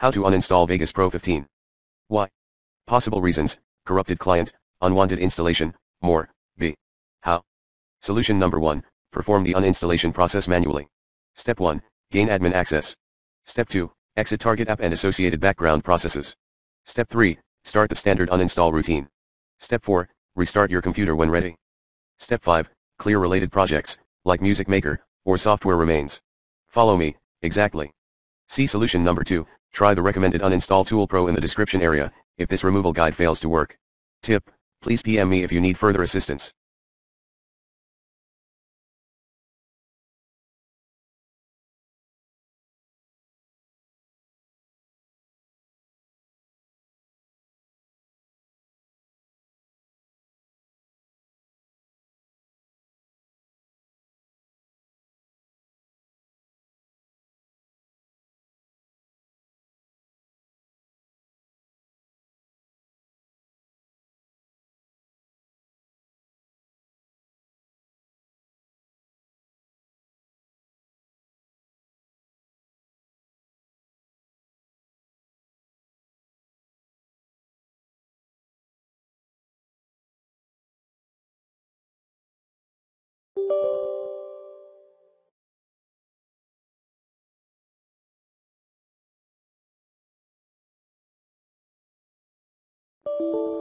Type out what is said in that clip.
How to uninstall Vegas Pro 15. Why? Possible reasons, corrupted client, unwanted installation, more, b. How? Solution number 1, perform the uninstallation process manually. Step 1, gain admin access. Step 2, exit target app and associated background processes. Step 3, start the standard uninstall routine. Step 4, restart your computer when ready. Step 5, clear related projects, like Music Maker, or software remains. Follow me, exactly. See solution number 2, try the recommended uninstall tool pro in the description area, if this removal guide fails to work. Tip, please PM me if you need further assistance. You